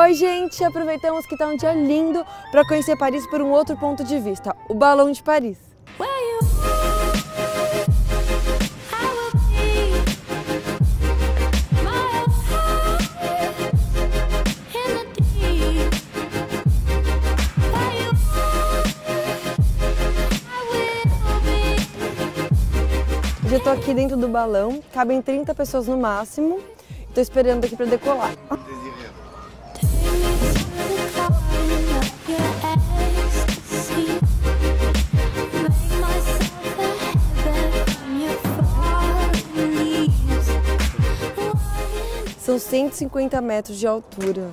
Oi, gente! Aproveitamos que está um dia lindo para conhecer Paris por um outro ponto de vista, o Balão de Paris. Já estou aqui dentro do balão, cabem 30 pessoas no máximo. Estou esperando aqui para decolar. São 150 metros de altura.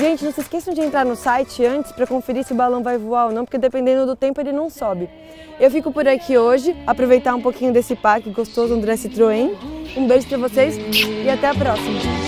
Gente, não se esqueçam de entrar no site antes para conferir se o balão vai voar ou não, porque dependendo do tempo ele não sobe. Eu fico por aqui hoje, aproveitar um pouquinho desse parque gostoso André Citroën. Um beijo para vocês e até a próxima!